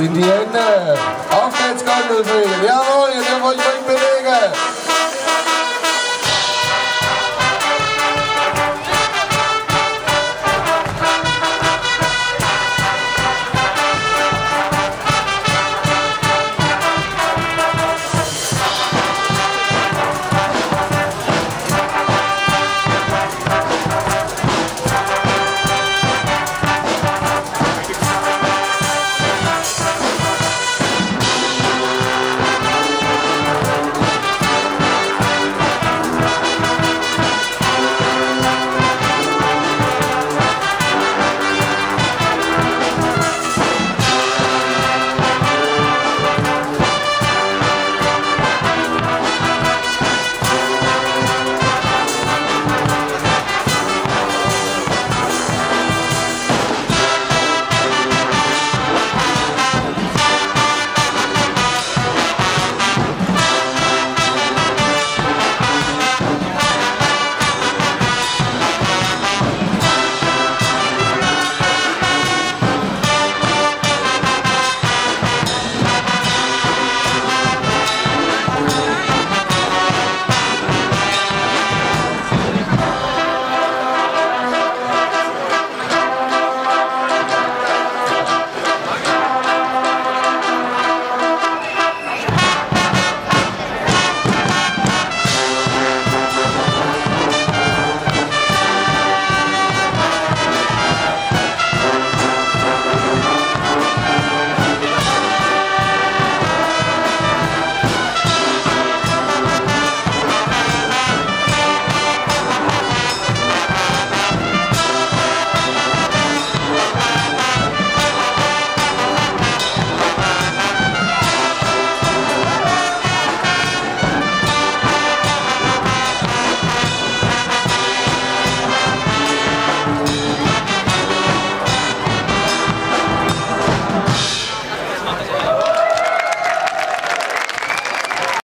sind die Hände. Auf geht's, Gondelfliegen. Jawohl, ihr dürft euch ruhig bewegen.